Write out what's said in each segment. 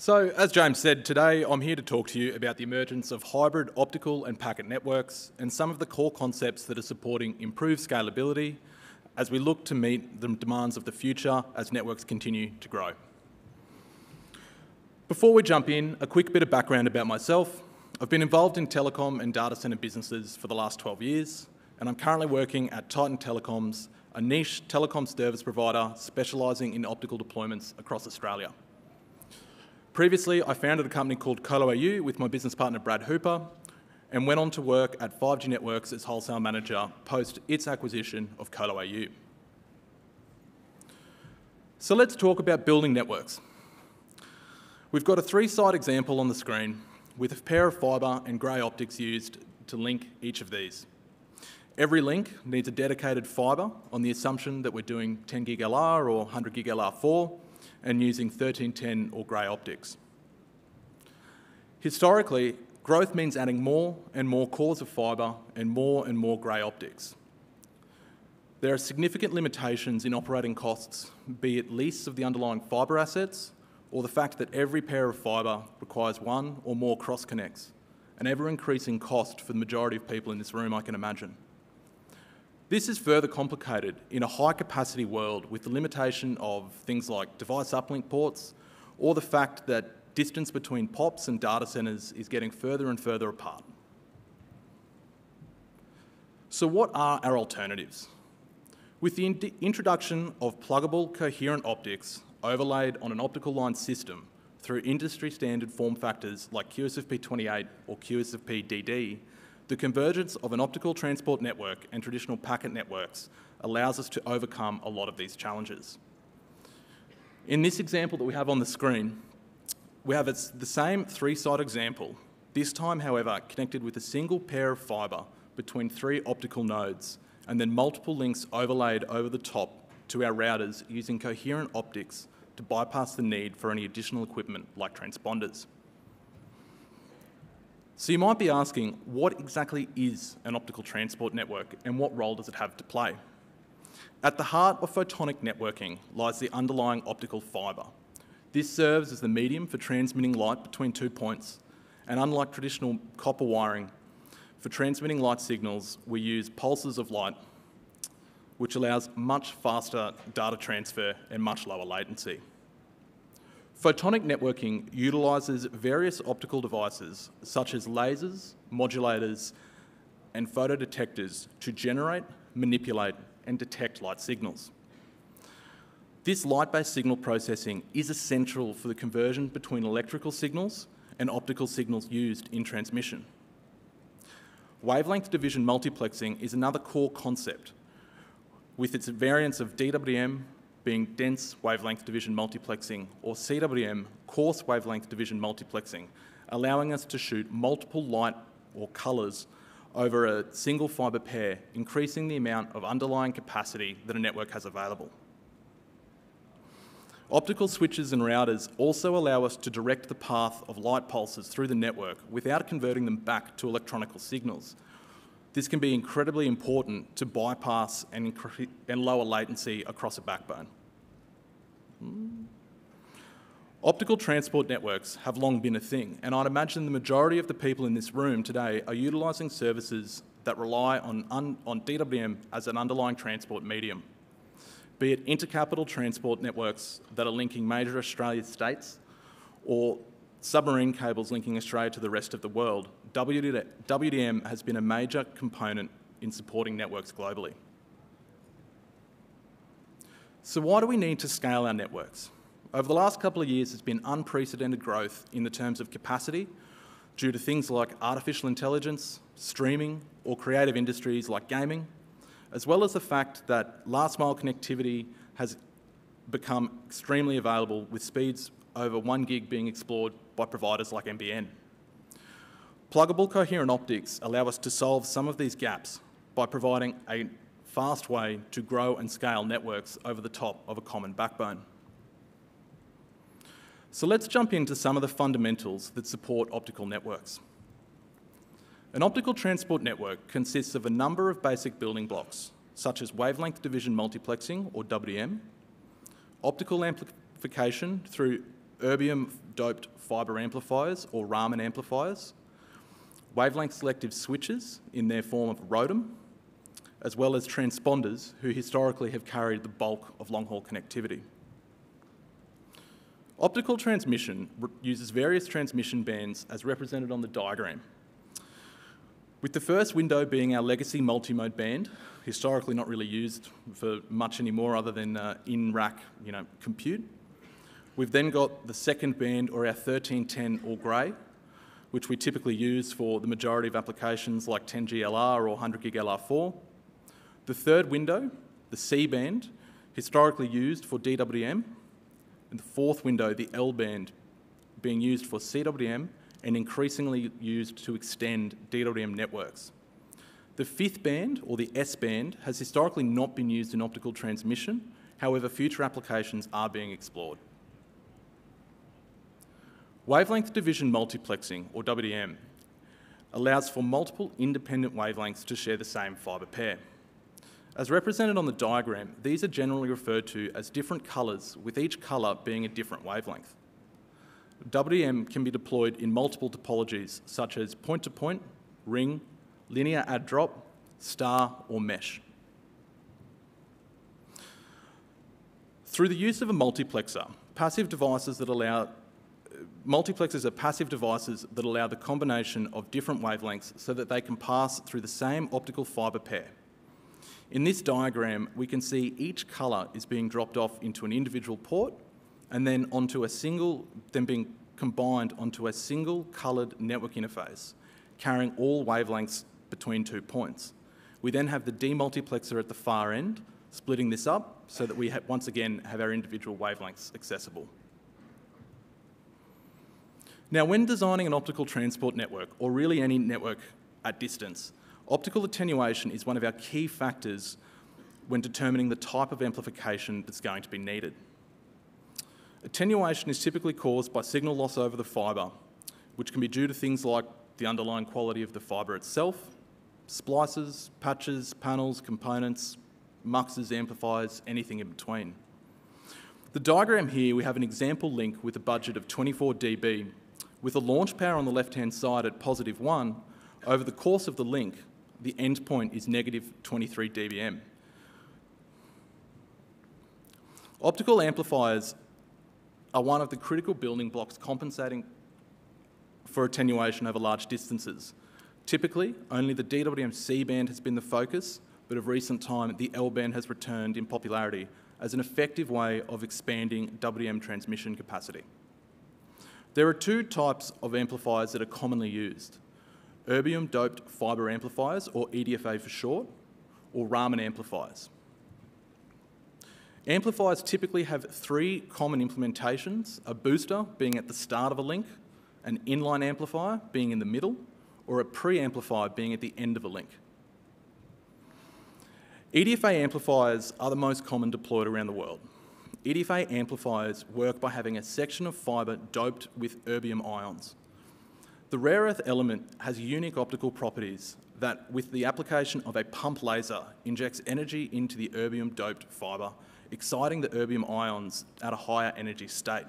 So, as James said, today I'm here to talk to you about the emergence of hybrid optical and packet networks and some of the core concepts that are supporting improved scalability as we look to meet the demands of the future as networks continue to grow. Before we jump in, a quick bit of background about myself. I've been involved in telecom and data centre businesses for the last 12 years, and I'm currently working at Titan Telecoms, a niche telecom service provider specialising in optical deployments across Australia. Previously, I founded a company called Colo AU with my business partner Brad Hooper and went on to work at 5G Networks as wholesale manager post its acquisition of Colo AU. So let's talk about building networks. We've got a three-side example on the screen with a pair of fibre and grey optics used to link each of these. Every link needs a dedicated fibre on the assumption that we're doing 10 gig LR or 100 gig LR4 and using 1310 or grey optics. Historically, growth means adding more and more cores of fibre and more and more grey optics. There are significant limitations in operating costs, be it lease of the underlying fibre assets or the fact that every pair of fibre requires one or more cross connects, an ever increasing cost for the majority of people in this room, I can imagine. This is further complicated in a high capacity world with the limitation of things like device uplink ports or the fact that distance between POPs and data centres is getting further and further apart. So what are our alternatives? With the in introduction of pluggable coherent optics overlaid on an optical line system through industry standard form factors like QSFP28 or QSFP-DD, the convergence of an optical transport network and traditional packet networks allows us to overcome a lot of these challenges. In this example that we have on the screen, we have the same three-site example, this time, however, connected with a single pair of fibre between three optical nodes and then multiple links overlaid over the top to our routers using coherent optics to bypass the need for any additional equipment like transponders. So you might be asking, what exactly is an optical transport network and what role does it have to play? At the heart of photonic networking lies the underlying optical fibre. This serves as the medium for transmitting light between two points, and unlike traditional copper wiring, for transmitting light signals, we use pulses of light, which allows much faster data transfer and much lower latency. Photonic networking utilises various optical devices such as lasers, modulators and photodetectors to generate, manipulate and detect light signals. This light-based signal processing is essential for the conversion between electrical signals and optical signals used in transmission. Wavelength division multiplexing is another core concept with its variants of DWDM, being dense wavelength division multiplexing, or CWDM, coarse wavelength division multiplexing, allowing us to shoot multiple light or colours over a single fibre pair, increasing the amount of underlying capacity that a network has available. Optical switches and routers also allow us to direct the path of light pulses through the network without converting them back to electronical signals, this can be incredibly important to bypass and, and lower latency across a backbone. Optical transport networks have long been a thing, and I'd imagine the majority of the people in this room today are utilising services that rely on, on DWDM as an underlying transport medium, be it intercapital transport networks that are linking major Australian states or submarine cables linking Australia to the rest of the world. WDM has been a major component in supporting networks globally. So why do we need to scale our networks? Over the last couple of years, there's been unprecedented growth in the terms of capacity due to things like artificial intelligence, streaming, or creative industries like gaming, as well as the fact that last mile connectivity has become extremely available with speeds over 1 gig being explored by providers like NBN. Pluggable coherent optics allow us to solve some of these gaps by providing a fast way to grow and scale networks over the top of a common backbone. So let's jump into some of the fundamentals that support optical networks. An optical transport network consists of a number of basic building blocks, such as wavelength division multiplexing, or WDM, optical amplification through erbium-doped fibre amplifiers or Raman amplifiers, wavelength selective switches in their form of ROADM, as well as transponders who historically have carried the bulk of long-haul connectivity. Optical transmission uses various transmission bands as represented on the diagram. With the first window being our legacy multi-mode band, historically not really used for much anymore other than uh, in-rack you know, compute. We've then got the second band or our 1310 all grey, which we typically use for the majority of applications like 10G LR or 100 gig LR4. The third window, the C band, historically used for DWDM, and the fourth window, the L band, being used for CWDM and increasingly used to extend DWDM networks. The fifth band, or the S band, has historically not been used in optical transmission, however future applications are being explored. Wavelength division multiplexing, or WDM, allows for multiple independent wavelengths to share the same fibre pair. As represented on the diagram, these are generally referred to as different colours, with each colour being a different wavelength. WDM can be deployed in multiple topologies, such as point-to-point, -point, ring, linear add-drop, star, or mesh. Through the use of a multiplexer, passive devices that allow uh, multiplexers are passive devices that allow the combination of different wavelengths so that they can pass through the same optical fibre pair. In this diagram, we can see each colour is being dropped off into an individual port and then onto a single, then being combined onto a single coloured network interface, carrying all wavelengths between two points. We then have the demultiplexer at the far end, splitting this up so that we once again have our individual wavelengths accessible. Now, when designing an optical transport network, or really any network at distance, Optical attenuation is one of our key factors when determining the type of amplification that's going to be needed. Attenuation is typically caused by signal loss over the fibre, which can be due to things like the underlying quality of the fibre itself, splices, patches, panels, components, muxes, amplifiers, anything in between. The diagram here, we have an example link with a budget of 24 dB. With a launch power on the left-hand side at positive 1, over the course of the link, the endpoint is negative 23 dBm. Optical amplifiers are one of the critical building blocks compensating for attenuation over large distances. Typically, only the DWDM C band has been the focus, but of recent time, the L band has returned in popularity as an effective way of expanding WDM transmission capacity. There are two types of amplifiers that are commonly used erbium doped fibre amplifiers, or EDFA for short, or Raman amplifiers. Amplifiers typically have three common implementations, a booster being at the start of a link, an inline amplifier being in the middle, or a pre-amplifier being at the end of a link. EDFA amplifiers are the most common deployed around the world. EDFA amplifiers work by having a section of fibre doped with erbium ions. The rare earth element has unique optical properties that, with the application of a pump laser, injects energy into the erbium-doped fibre, exciting the erbium ions at a higher energy state.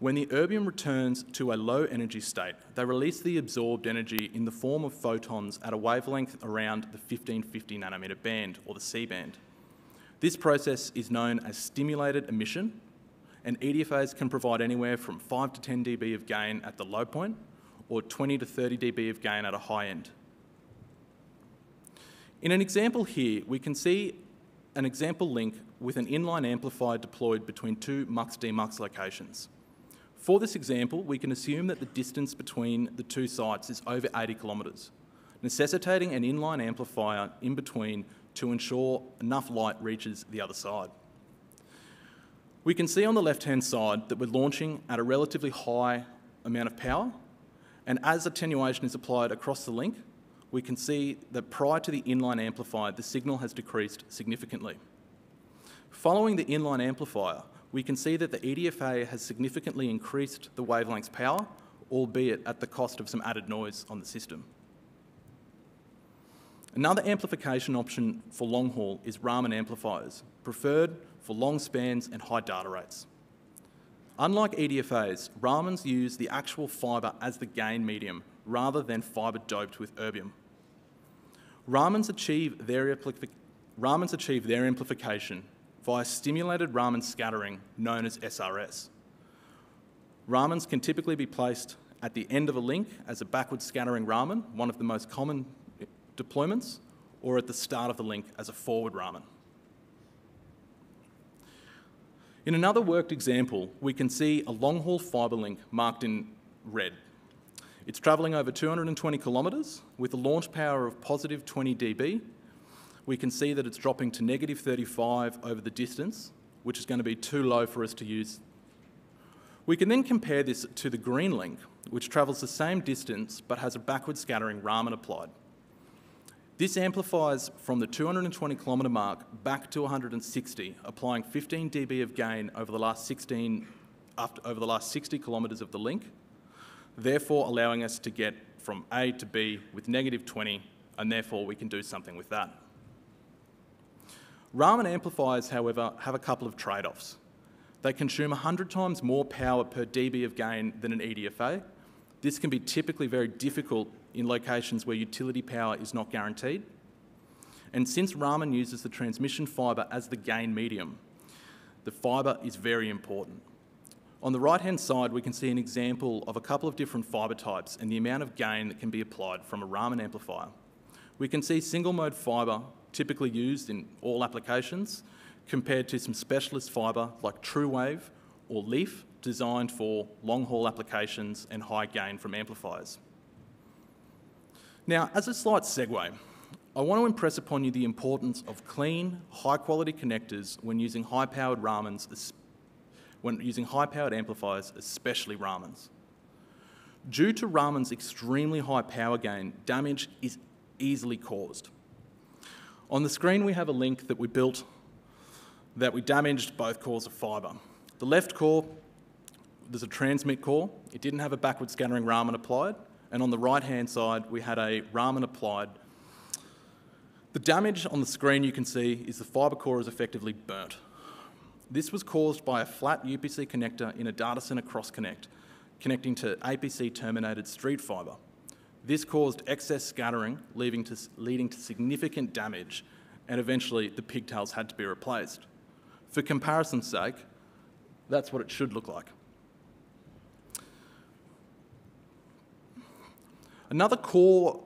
When the erbium returns to a low energy state, they release the absorbed energy in the form of photons at a wavelength around the 1550 nanometer band, or the C band. This process is known as stimulated emission and EDFAs can provide anywhere from 5 to 10 dB of gain at the low point or 20 to 30 dB of gain at a high end. In an example here, we can see an example link with an inline amplifier deployed between two mux-demux locations. For this example, we can assume that the distance between the two sites is over 80 kilometres, necessitating an inline amplifier in between to ensure enough light reaches the other side. We can see on the left-hand side that we're launching at a relatively high amount of power, and as attenuation is applied across the link, we can see that prior to the inline amplifier, the signal has decreased significantly. Following the inline amplifier, we can see that the EDFA has significantly increased the wavelength's power, albeit at the cost of some added noise on the system. Another amplification option for long haul is Raman amplifiers, preferred for long spans and high data rates. Unlike EDFAs, Ramans use the actual fibre as the gain medium rather than fibre doped with erbium. Ramans achieve their, Ramans achieve their amplification via stimulated Raman scattering known as SRS. Ramans can typically be placed at the end of a link as a backward scattering Raman, one of the most common eh, deployments, or at the start of the link as a forward Raman. In another worked example, we can see a long-haul fibre link marked in red. It's travelling over 220 kilometres with a launch power of positive 20 dB. We can see that it's dropping to negative 35 over the distance, which is going to be too low for us to use. We can then compare this to the green link, which travels the same distance but has a backward scattering Raman applied. This amplifies from the 220 kilometre mark back to 160, applying 15 dB of gain over the last 16 after, over the last 60 kilometres of the link, therefore allowing us to get from A to B with negative 20, and therefore we can do something with that. Raman amplifiers, however, have a couple of trade-offs. They consume 100 times more power per dB of gain than an EDFA. This can be typically very difficult in locations where utility power is not guaranteed. And since Raman uses the transmission fibre as the gain medium, the fibre is very important. On the right-hand side, we can see an example of a couple of different fibre types and the amount of gain that can be applied from a Raman amplifier. We can see single-mode fibre typically used in all applications compared to some specialist fibre like TrueWave or Leaf designed for long-haul applications and high gain from amplifiers. Now, as a slight segue, I want to impress upon you the importance of clean, high-quality connectors when using high-powered Ramans, when using high-powered amplifiers, especially Ramans. Due to Raman's extremely high power gain, damage is easily caused. On the screen, we have a link that we built that we damaged both cores of fibre. The left core, there's a transmit core. It didn't have a backward scattering Raman applied, and on the right-hand side, we had a Raman applied. The damage on the screen you can see is the fibre core is effectively burnt. This was caused by a flat UPC connector in a data center cross-connect, connecting to APC terminated street fibre. This caused excess scattering, leading to, leading to significant damage, and eventually the pigtails had to be replaced. For comparison's sake, that's what it should look like. Another core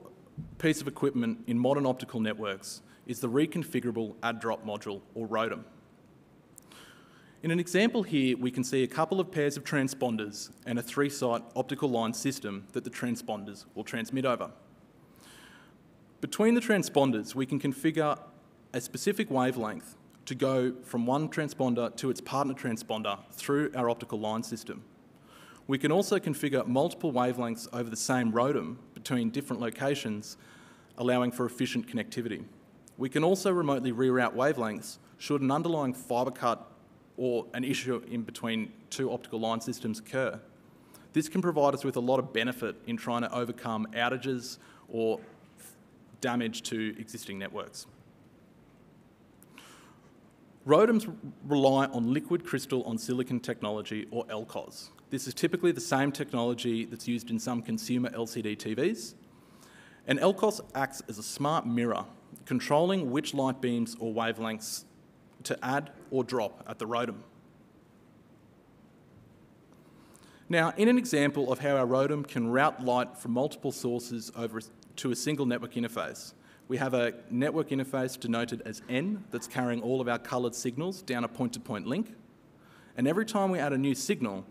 piece of equipment in modern optical networks is the reconfigurable add-drop module, or ROADM. In an example here, we can see a couple of pairs of transponders and a three-site optical line system that the transponders will transmit over. Between the transponders, we can configure a specific wavelength to go from one transponder to its partner transponder through our optical line system. We can also configure multiple wavelengths over the same ROADM between different locations, allowing for efficient connectivity. We can also remotely reroute wavelengths should an underlying fibre cut or an issue in between two optical line systems occur. This can provide us with a lot of benefit in trying to overcome outages or damage to existing networks. ROADMs rely on liquid crystal on silicon technology, or LCOS. This is typically the same technology that's used in some consumer LCD TVs. And LCOS acts as a smart mirror, controlling which light beams or wavelengths to add or drop at the ROADM. Now, in an example of how our ROADM can route light from multiple sources over to a single network interface, we have a network interface denoted as N that's carrying all of our coloured signals down a point-to-point -point link. And every time we add a new signal,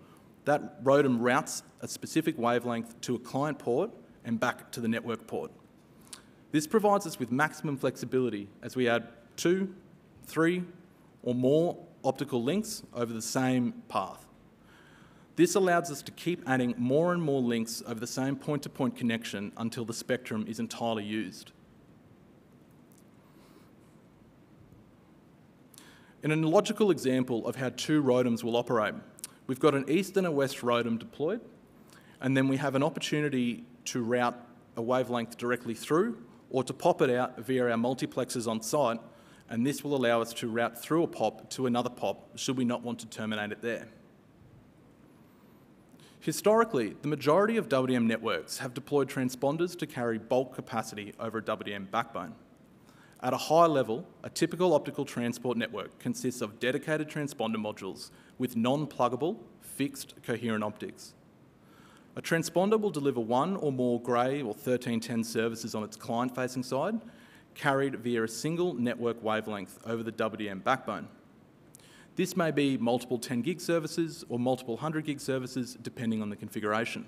that ROADM routes a specific wavelength to a client port and back to the network port. This provides us with maximum flexibility as we add two, three, or more optical links over the same path. This allows us to keep adding more and more links over the same point-to-point -point connection until the spectrum is entirely used. In a logical example of how two ROADMs will operate, We've got an east and a west ROADM deployed, and then we have an opportunity to route a wavelength directly through or to pop it out via our multiplexers on site, and this will allow us to route through a pop to another pop should we not want to terminate it there. Historically, the majority of WDM networks have deployed transponders to carry bulk capacity over a WDM backbone. At a high level, a typical optical transport network consists of dedicated transponder modules with non-pluggable, fixed coherent optics. A transponder will deliver one or more grey or 1310 services on its client-facing side, carried via a single network wavelength over the WDM backbone. This may be multiple 10 gig services or multiple 100 gig services, depending on the configuration.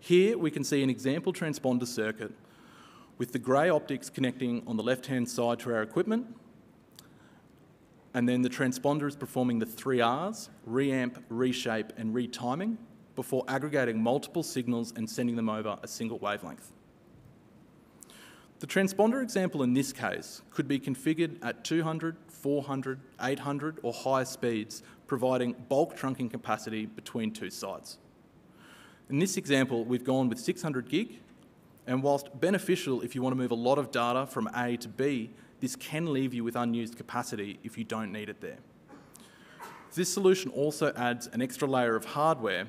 Here we can see an example transponder circuit with the grey optics connecting on the left-hand side to our equipment, and then the transponder is performing the three Rs, reamp, reshape, and retiming, before aggregating multiple signals and sending them over a single wavelength. The transponder example in this case could be configured at 200, 400, 800 or higher speeds, providing bulk trunking capacity between two sites. In this example, we've gone with 600 gig and whilst beneficial if you want to move a lot of data from A to B, this can leave you with unused capacity if you don't need it there. This solution also adds an extra layer of hardware,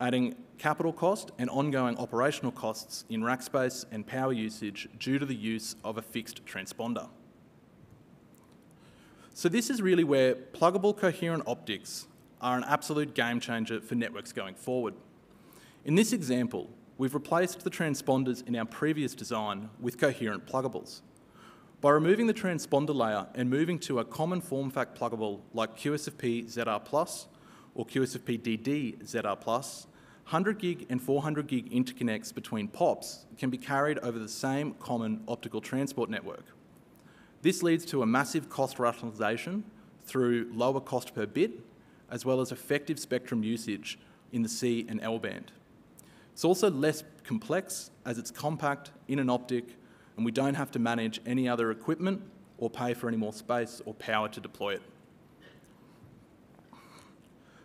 adding capital cost and ongoing operational costs in rack space and power usage due to the use of a fixed transponder. So this is really where pluggable coherent optics are an absolute game changer for networks going forward. In this example, we've replaced the transponders in our previous design with coherent pluggables. By removing the transponder layer and moving to a common form fact pluggable like QSFP ZR Plus or QSFP DD ZR Plus, 100 gig and 400 gig interconnects between POPs can be carried over the same common optical transport network. This leads to a massive cost rationalisation through lower cost per bit, as well as effective spectrum usage in the C and L band. It's also less complex as it's compact in an optic and we don't have to manage any other equipment or pay for any more space or power to deploy it.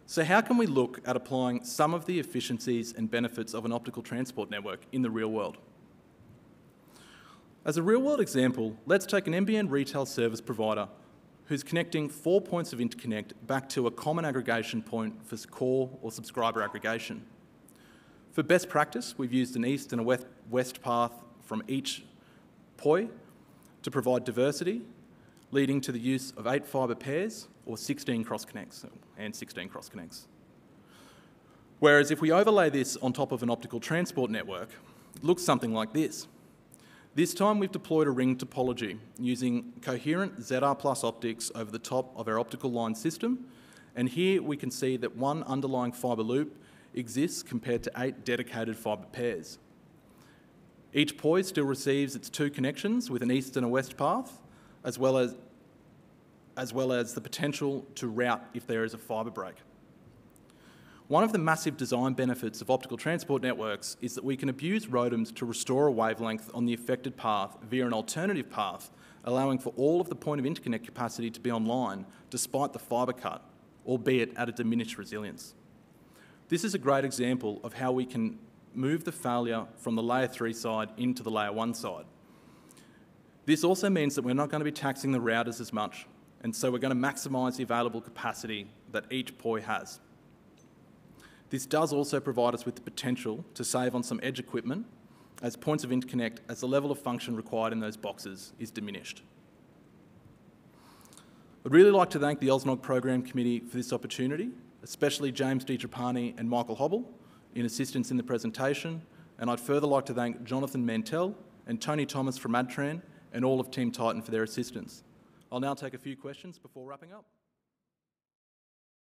So how can we look at applying some of the efficiencies and benefits of an optical transport network in the real world? As a real world example, let's take an NBN retail service provider who's connecting four points of interconnect back to a common aggregation point for core or subscriber aggregation. For best practice, we've used an east and a west path from each POI to provide diversity, leading to the use of eight fibre pairs or 16 cross connects and 16 cross connects. Whereas if we overlay this on top of an optical transport network, it looks something like this. This time we've deployed a ring topology using coherent ZR plus optics over the top of our optical line system. And here we can see that one underlying fibre loop exists compared to eight dedicated fibre pairs. Each POI still receives its two connections with an east and a west path, as well as, as, well as the potential to route if there is a fibre break. One of the massive design benefits of optical transport networks is that we can abuse ROADMs to restore a wavelength on the affected path via an alternative path, allowing for all of the point of interconnect capacity to be online despite the fibre cut, albeit at a diminished resilience. This is a great example of how we can move the failure from the layer 3 side into the layer 1 side. This also means that we're not going to be taxing the routers as much, and so we're going to maximise the available capacity that each POI has. This does also provide us with the potential to save on some edge equipment as points of interconnect as the level of function required in those boxes is diminished. I'd really like to thank the AusNOG Program Committee for this opportunity especially James DiTrapani and Michael Hobble in assistance in the presentation, and I'd further like to thank Jonathan Mantell and Tony Thomas from Adtran and all of Team Titan for their assistance. I'll now take a few questions before wrapping up.